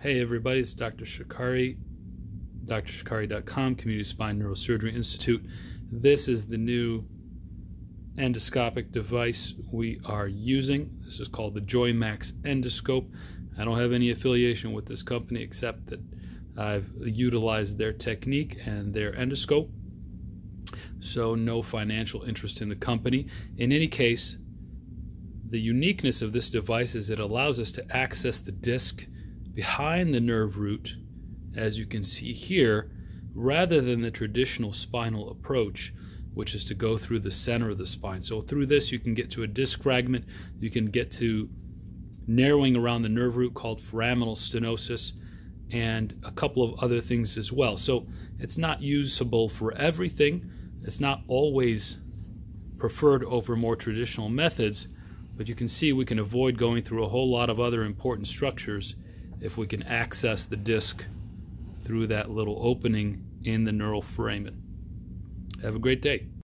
Hey everybody, it's Dr. Shukairy, drshukairy.com, Community Spine Neurosurgery Institute. This is the new endoscopic device we are using. This is called the joimax endoscope. I don't have any affiliation with this company except that I've utilized their technique and their endoscope. So no financial interest in the company. In any case, the uniqueness of this device is it allows us to access the disc behind the nerve root, as you can see here, rather than the traditional spinal approach, which is to go through the center of the spine. So through this, you can get to a disc fragment, you can get to narrowing around the nerve root called foraminal stenosis, and a couple of other things as well. So it's not usable for everything. It's not always preferred over more traditional methods, but you can see we can avoid going through a whole lot of other important structures if we can access the disc through that little opening in the neural foramen. Have a great day.